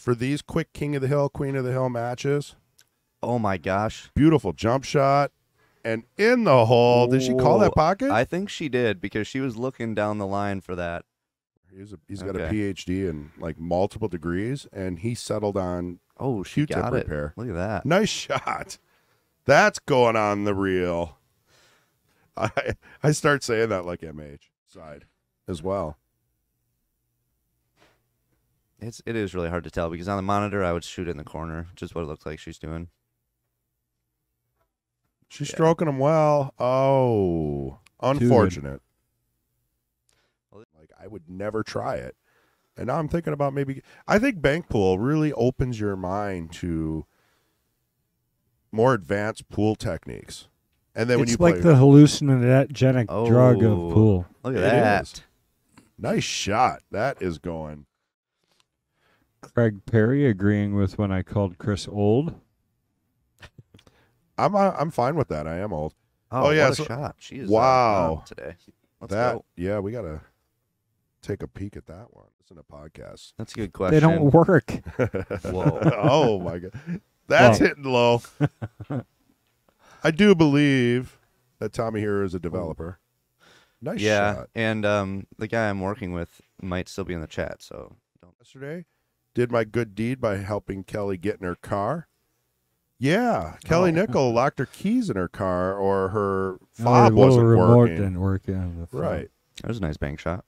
for these quick King of the Hill, Queen of the Hill matches. Oh my gosh. Beautiful jump shot. And in the hole. Did she call that pocket? I think she did because she was looking down the line for that. he's a, he's got a PhD in like multiple degrees, and he settled on Oh, she Q-tip got it. repair. Look at that. nice shot. That's going on the reel. I I start saying that like MH side as well. It's it is really hard to tell because on the monitor I would shoot it in the corner, just what it looks like she's doing. She's Yeah. stroking him well. Oh, unfortunate. Like I would never try it. And now I'm thinking about maybe I think bank pool really opens your mind to more advanced pool techniques. And then when it's you play like the hallucinogenic drug Oh. of pool. Look at It that. is. nice shot. That is going. Craig Perry agreeing with when I called Chris old. I'm uh, I'm fine with that. I am old. Oh, Oh, yeah, what a so- shot. She is uh, Wow. today. Let's that go. yeah, we gotta take a peek at that one. It's in a podcast. That's a good question. They don't work. Whoa. oh my god, that's Well- hitting low. I do believe that Tommy here is a developer. Nice yeah, shot. and um, the guy I'm working with might still be in the chat, so don't. Yesterday, did my good deed by helping Kelly get in her car. Yeah, Kelly Oh. Nickl locked her keys in her car, or her fob a little wasn't remote working. didn't work. Yeah, the phone. Right. That was a nice bank shot.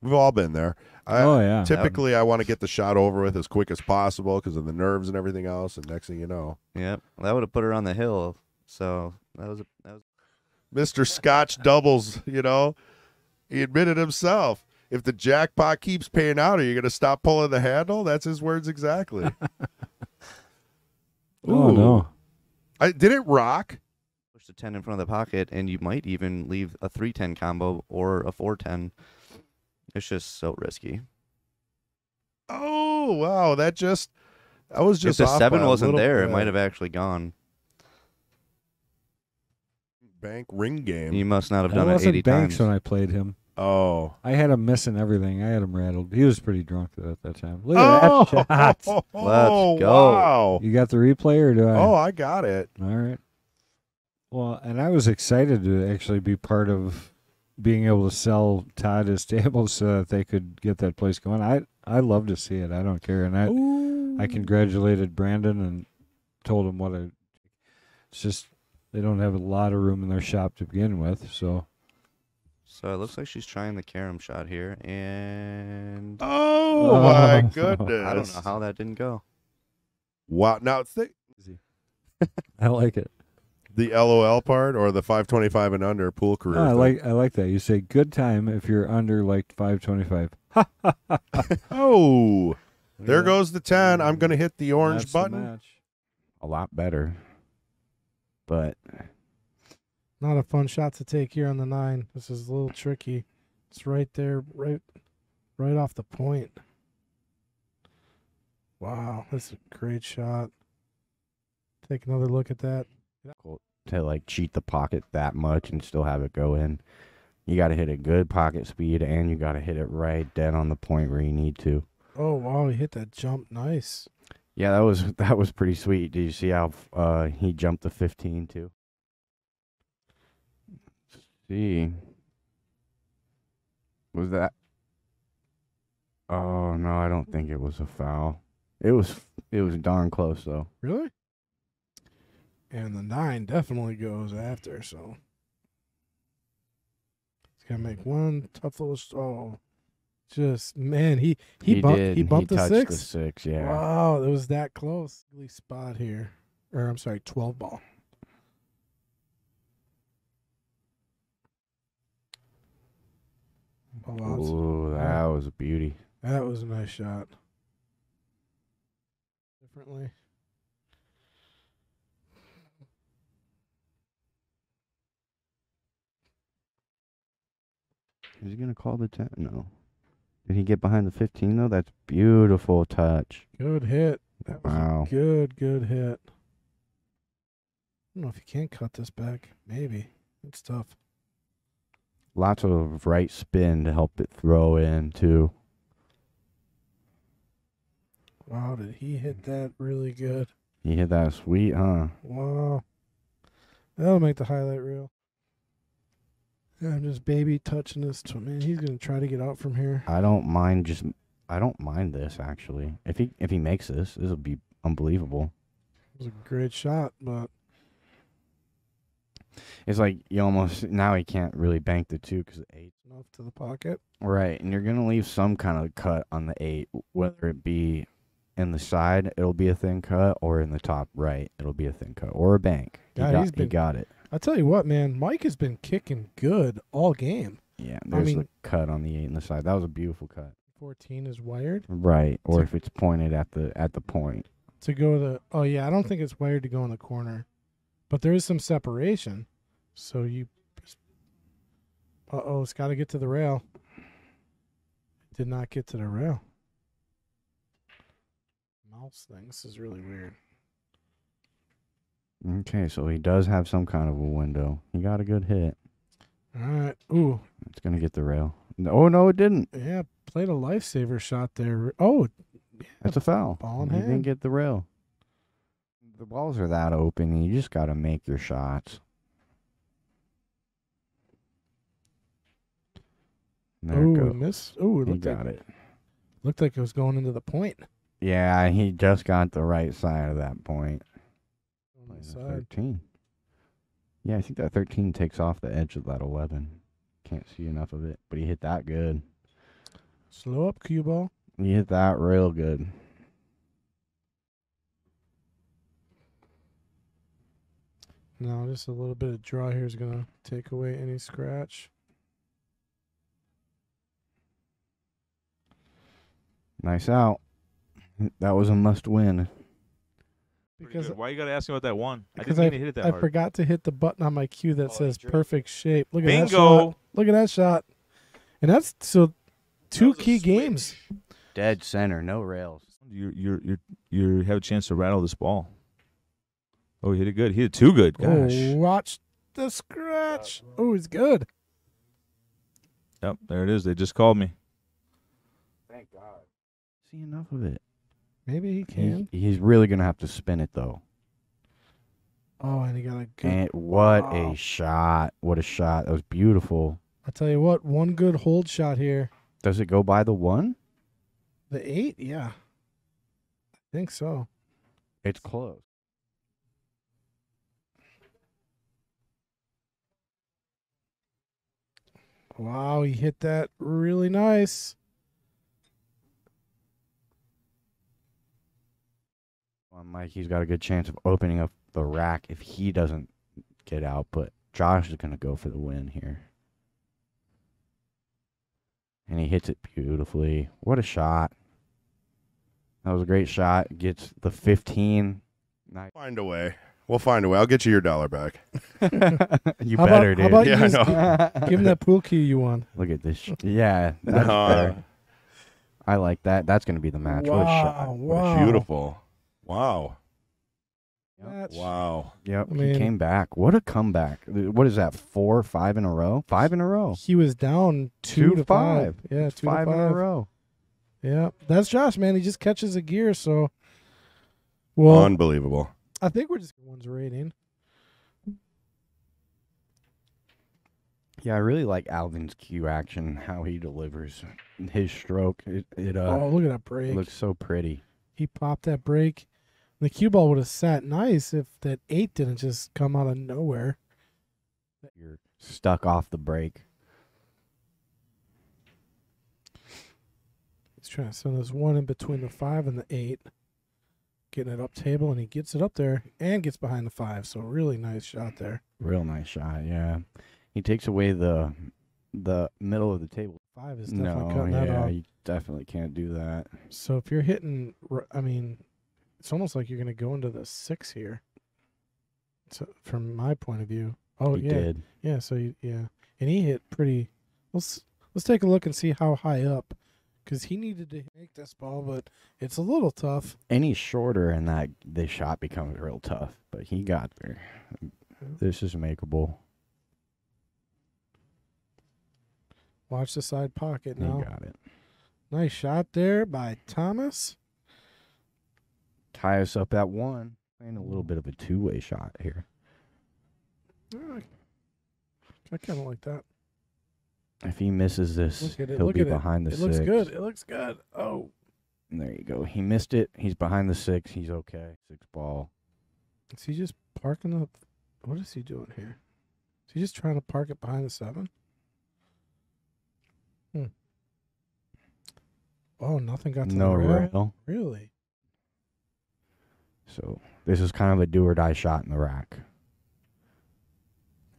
We've all been there. I, oh yeah. Typically, I want to get the shot over with as quick as possible because of the nerves and everything else. And next thing you know, Yep, that would have put her on the hill. So that was a, that was. Mr. Scotch doubles, you know, he admitted himself. If the jackpot keeps paying out, are you going to stop pulling the handle? That's his words exactly. oh no. I, did it rock? Push the ten in front of the pocket, and you might even leave a three ten combo or a four ten. It's just so risky. Oh, wow. That just, I was just if the off seven by wasn't little there, it might have actually gone. Bank ring game. You must not have I done it wasn't eighty Banks times. when I played him. Oh. I had him missing everything. I had him rattled. He was pretty drunk at that time. Look Oh, at that oh. shot. oh, Let's go. Wow. You got the replay or do I? Oh, I got it. All right. Well, and I was excited to actually be part of being able to sell Todd his tables so that they could get that place going. I I love to see it. I don't care, and I I congratulated Brandon and told him what a. It's just they don't have a lot of room in their shop to begin with, so So it looks like she's trying the carom shot here, and Oh, Oh. my goodness. I don't know how that didn't go. Wow. Now, think I like it. the LOL part or the 525 and under pool career. Oh, I thing? like I like that. You say good time if you're under like five twenty five. Oh, there goes the 10. I'm going to hit the orange That's the button. match. a lot better. But Not a fun shot to take here on the nine. This is a little tricky. It's right there, right, right off the point. Wow, that's a great shot. Take another look at that. to like cheat the pocket that much and still have it go in, you got to hit a good pocket speed and you got to hit it right dead on the point where you need to. Oh wow, he hit that jump nice. Yeah, that was that was pretty sweet. Did you see how uh, he jumped the 15 too? See, was that? Oh no, I don't think it was a foul. It was it was darn close though. Really? And the nine definitely goes after. So he's gonna make one tough little. Oh, just man, he he, bumped did. he bumped the six. the six. Yeah. Wow, it was that close. Spot here, or I'm sorry, twelve ball. Ball outs. Ooh, that was a beauty. That was a nice shot. Differently. Is he gonna call the ten? No. Did he get behind the fifteen though? That's beautiful touch. Good hit. That was Wow. a good, good hit. I don't know if you can't cut this back. Maybe. It's tough. Lots of right spin to help it throw in too. Wow, did he hit that really good? He hit that sweet, huh? Wow. That'll make the highlight reel. I'm just baby touching this. Man, he's gonna try to get out from here. I don't mind just I don't mind this actually. If he if he makes this, this will be unbelievable. It was a great shot, but It's like you almost now he can't really bank the two because the eight. enough to the pocket. Right, and you're gonna leave some kind of cut on the eight, whether it be in the side, it'll be a thin cut, or in the top right, it'll be a thin cut, or a bank. He God, got, he's he been- got it. I tell you what, man, Mike has been kicking good all game. Yeah, I there's mean- the cut on the eight in the side. That was a beautiful cut. 14 is wired Right, or So- if it's pointed at the at the point. to go to. The oh yeah, I don't think it's wired to go in the corner, but there is some separation. So you. Uh oh, it's got to get to the rail. Did not get to the rail. Mouse thing. This is really weird. Okay, so he does have some kind of a window. He got a good hit. All right. Ooh, It's gonna get the rail. Oh no, it didn't. yeah. Played a lifesaver shot there. Oh, That's a foul. Ball in he didn't get the rail. The balls are that open. and You just got to make your shots. There ooh, it goes. miss. Ooh, it He looked got like it. looked like it was going into the point. Yeah, he just got the right side of that point. On Playing side. 13. Yeah, I think that 13 takes off the edge of that 11. Can't see enough of it, but he hit that good. Slow up, cue ball. He hit that real good. No, just a little bit of draw here is gonna take away any scratch. Nice out. That was a must win. Because why you gotta ask me about that one? I because didn't mean to hit it that I hard. forgot to hit the button on my cue that Oh, says perfect shape. Look at that shot. Bingo. Look at that shot. And that's so two was a key games. Dead center, no rails. You you you you have a chance to rattle this ball. Oh, he hit it good. He hit it too good. Oh, Gosh. Oh, watch the scratch. Oh, he's good. Yep, there it is. They just called me. Thank God. See enough of it. Maybe he He, can. he's really gonna have to spin it though. Oh, and he got a good. And what Wow. a shot! What a shot! That was beautiful. I tell you what, one good hold shot here. Does it go by the one? The eight, yeah, I think so. It's close. Wow, he hit that really nice. On Mike, he's got a good chance of opening up the rack if he doesn't get out. But Josh is gonna go for the win here, and he hits it beautifully. What a shot! That was a great shot. Gets the 15. Nice. Find a way. We'll find a way. I'll get you your dollar back. you How about- better, how dude. about you Yeah, I know. Give him that pool cue you won. Look at this. Sh- yeah, that's Uh, fair. I like that. That's gonna be the match. What a shot! Wow, What a wow. Beautiful. Wow. That's- Wow. Yep, I he came back. What a comeback! What is that? Four, five in a row? Five in a row. He was down two, Two to five. five. Yeah, two five to in a row. Yeah, that's Josh, man. He just catches a gear. So, well, Unbelievable. I think we're just one's rating. Yeah, I really like Alvin's cue action. How he delivers his stroke. It, it uh oh, look at that break. looks so pretty. he popped that break. The cue ball would have sat nice if that eight didn't just come out of nowhere. You're stuck off the break. He's trying to send this one in between the five and the eight, getting it up table, and he gets it up there and gets behind the five. So really nice shot there. Real nice shot. Yeah, he takes away the the middle of the table. Five is definitely No, cutting that yeah, off. you definitely can't do that. So if you're hitting, I mean, it's almost like you're going to go into the six here. So from my point of view, oh he yeah, did. yeah. So you, yeah, and he hit pretty. Let's let's take a look and see how high up, because he needed to make this ball, but it's a little tough. Any shorter and that this shot becomes real tough. But he got there. This is makeable. Watch the side pocket now. He got it. Nice shot there by Thomas. Tie us up at one. Playing a little bit of a two way shot here. I kind of like that. If he misses this, it, he'll be at it. behind the It six. looks good. It looks good. Oh, And there you go. He missed it. He's behind the six. He's okay. Six ball. is he just parking up? What is he doing here? Is he just trying to park it behind the seven? Hmm. Oh, nothing got to No the rail. rail. Really? So this is kind of a do or die shot in the rack.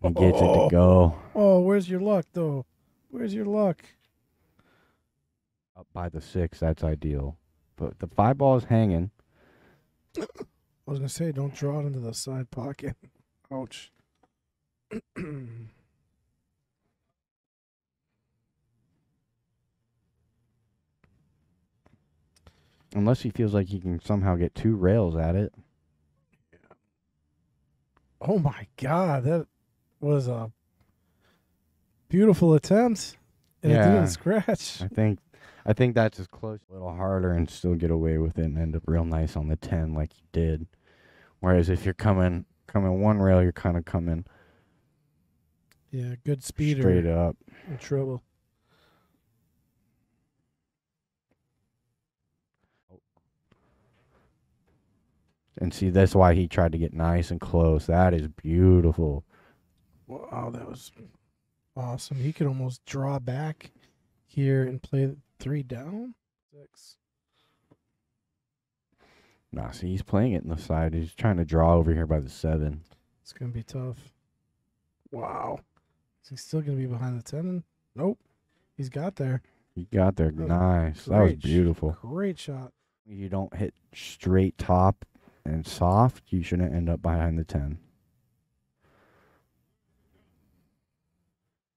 He gets it to go Oh, where's your luck though? Where's your luck? up by the six. That's ideal. But the five ball is hanging. I was gonna say, don't draw it into the side pocket. Ouch. Unless he feels like he can somehow get two rails at it. oh my god, that was a beautiful attempt, and it Yeah. didn't scratch. I think I think that's as close a little harder and still get away with it and end up real nice on the ten like you did. Whereas if you're coming coming one rail, you're kind of coming Yeah, good speeder straight up. in trouble. And see, that's why he tried to get nice and close. That is beautiful. Wow, that was awesome. He could almost draw back here and play three down. Six. Nah, see, he's playing it in the side. He's trying to draw over here by the seven. It's gonna be tough. Wow. Is he still gonna be behind the ten? Nope. He's got there. He got there. That Nice. That was beautiful. Great shot. You don't hit straight top and soft, you shouldn't end up behind the 10.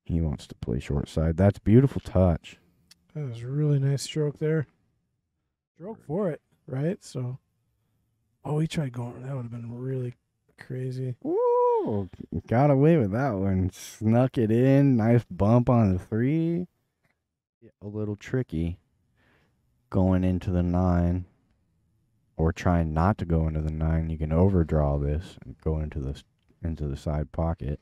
He wants to play short side. That's beautiful touch. That was a really nice stroke there. Stroke for it, right? So, oh, he tried going. That would have been really crazy. Woo! Got away with that one. Snuck it in. Nice bump on the three. A little tricky going into the nine or trying not to go into the nine. You can overdraw this and go into the into the side pocket.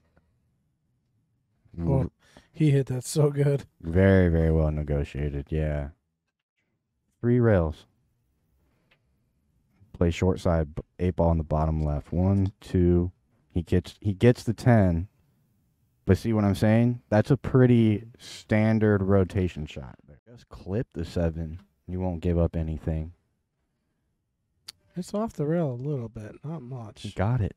Oh, he hit that so good. Very, very well negotiated. Yeah. Three rails. Play short side, eight ball on the bottom left. One, two. He gets he gets the ten. But see what I'm saying? That's a pretty standard rotation shot. Just clip the seven. You won't give up anything. It's off the rail a little bit, not He much. got it.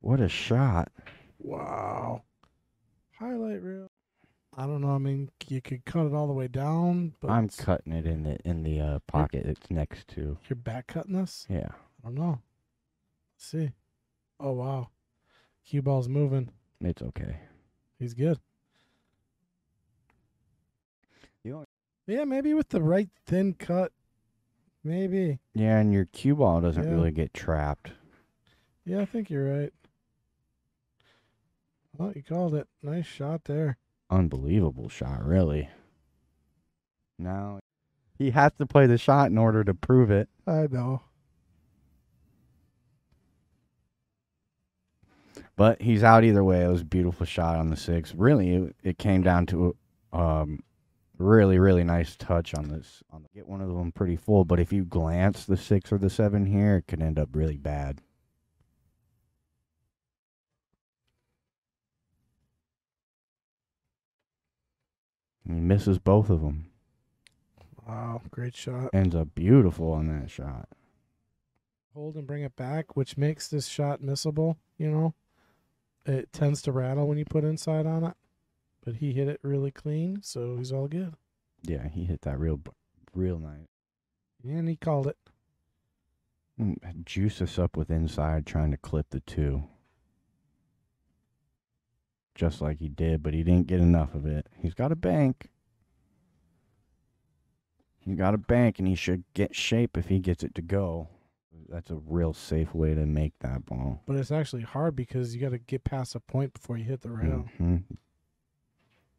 What a shot. Wow. Highlight reel. I don't know. I mean, you could cut it all the way down, but I'm it's- cutting it in the in the uh, pocket it's next to. you're back cutting this. Yeah. I don't know. Let's see. Oh wow, cue ball's moving. It's okay. He's good. You don't- Yeah, maybe with the right thin cut. Maybe. Yeah, and your cue ball doesn't Yeah. really get trapped. Yeah, I think you're right. Oh, you called it. Nice shot there. unbelievable shot, really. Now he has to play the shot in order to prove it. I know. But he's out either way. It was a beautiful shot on the six. Really, it, it came down to um, really, really nice touch on this. On the, get one of them pretty full, but if you glance the six or the seven here, it could end up really bad. He misses both of them. Wow, great shot. Ends up beautiful on that shot. Hold and bring it back, which makes this shot missable. You know, it tends to rattle when you put inside on it, but he hit it really clean, so he's all good. Yeah, he hit that real, real nice. And he called it. Mm, Juice us up with inside trying to clip the two. Just like he did, but he didn't get enough of it. He's got a bank. He's got a bank, and he should get shape if he gets it to go. That's a real safe way to make that ball. But it's actually hard because you got to get past a point before you hit the rail. Mhm.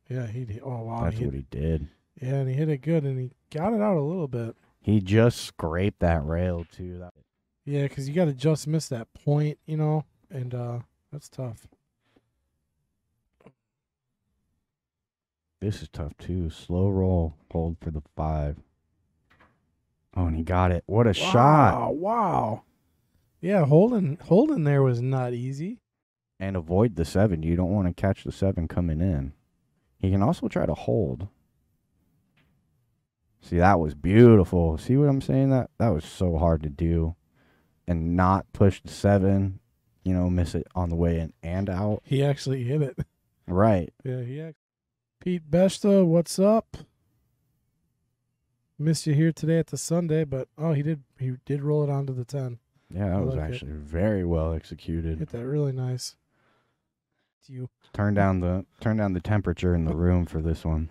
Yeah, he. did- Oh wow. That's he what he did. Yeah, and he hit it good, and he got it out a little bit. He just scraped that rail too. That Yeah, because you got to just miss that point, you know, and uh that's tough. This is tough too. Slow roll, hold for the five. Oh, and he got it. What a shot! Wow, wow. Yeah, holding holding there was not easy. And avoid the seven. You don't want to catch the seven coming in. He can also try to hold. See, that was beautiful. See what I'm saying? That that was so hard to do, and not push the seven. You know, miss it on the way in and out. He actually hit it. Right. Yeah, he. Act- Pete Besta, what's up? Missed you here today at the Sunday, but oh, he did. He did roll it onto the ten. Yeah, that I was like it. actually very well executed. Hit that really nice. It's you. Turn down the turn down the temperature in the room for this one.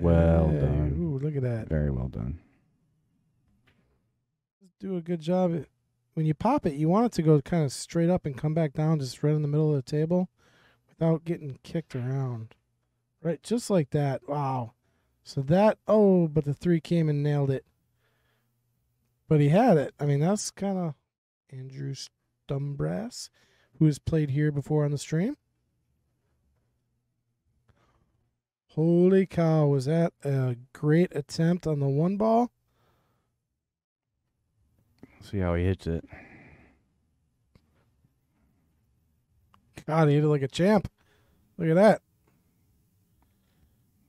Well Hey, done. Ooh, look at that. Very well done. Do a good job. When you pop it, you want it to go kind of straight up and come back down just right in the middle of the table without getting kicked around. Right, just like that. Wow. So that, oh, but the three came and nailed it. But he had it. I mean, that's kind of Andrew Stumbrass, who has played here before on the stream. Holy cow, was that a great attempt on the one ball? See how he hits it. God, he hit it like a champ. Look at that.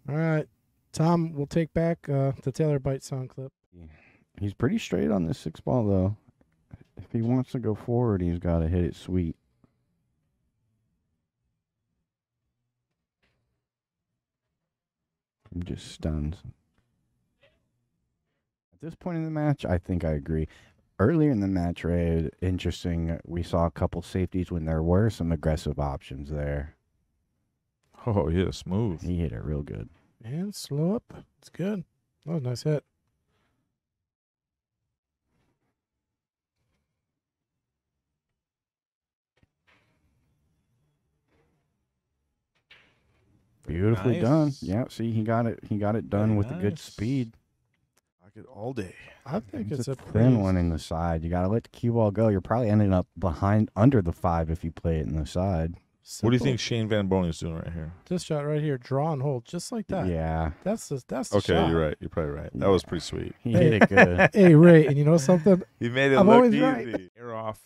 All right. Tom we'll take back uh, the Taylor Bite sound clip. He's pretty straight on this six ball though. If he wants to go forward, he's got to hit it sweet. I'm just stunned. At this point in the match, I think I agree. Earlier in the match, Ray, interesting. We saw a couple safeties when there were some aggressive options there. Oh, yeah, smooth. He hit it real good. And slow up. It's good. That was a nice hit. Beautifully done. Nice. Yeah, see, he got it. He got it done Very with a good speed. I could all day. I think It's it's, a a, thin pretty- one in the side. You got to let the cue ball go. You're probably ending up behind under the five if you play it in the side. What do you think Shane Van Boening is doing right here? This shot right here, draw and hold, just like that. Yeah, That's the that's the Okay, shot. you're right. You're probably right. That was pretty sweet. he hit it good. Hey Ray, and you know something? He made it I'm look always easy. right. Air off.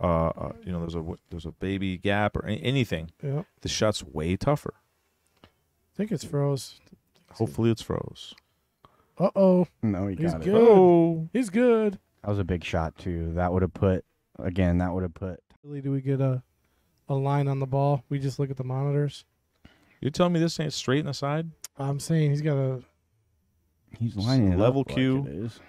Uh, uh, you know, there's a w- there's a baby gap or a- anything. Yeah, The shot's way tougher. I think it's froze. Hopefully, it's froze. Uh oh, no, he He's got it. good. Oh, he's good. That was a big shot too. That would have put again. That would have put. Really, do we get a a line on the ball? We just look at the monitors. you telling me this ain't straight in the side? I'm saying he's got a He's lining it level up like cue. it is.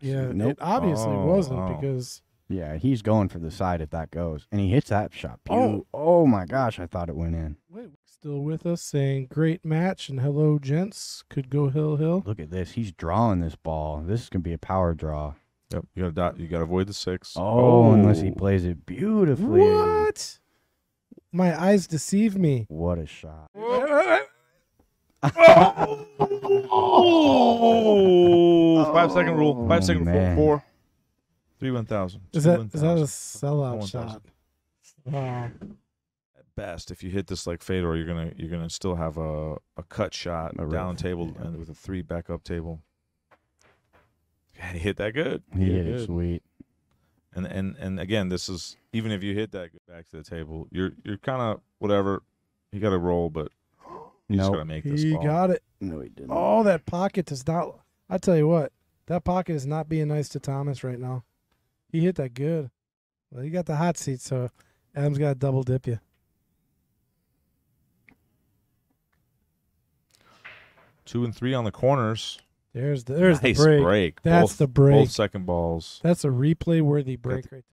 yeah. see, nope. It obviously Oh, wasn't oh. because Yeah, he's going for the side if that goes, and he hits that shot. Oh. Oh, oh my gosh! I thought it went in. wait, still with us saying great match and hello gents. Could go hill hill. Look at this. He's drawing this ball. This is gonna be a power draw. Yep. You gotta dot, you gotta avoid the six. Oh, oh. unless he plays it beautifully. What? My eyes deceive me. What a shot. Oh. oh, five second rule. Five Oh, second rule. Oh, man. Four, three, one thousand. Is two that one is that a thousand. sellout One shot? thousand. Wow. At best, if you hit this like Fedor, you're gonna you're gonna still have a, a cut shot A down rip. table and with a three backup table. Yeah, he hit that good. He hit good. sweet. And and and again, this is even if you hit that good back to the table, you're you're kind of whatever. You got to roll, but you just Nope. got to make this He ball. got it. No, he didn't. Oh, that pocket does not. I tell you what, that pocket is not being nice to Thomas right now. He hit that good. Well, you got the hot seat, so Adam's got to double dip you. Two and three on the corners. There's the there's nice the break. That's both, the break. Both second balls. That's a replay worthy break right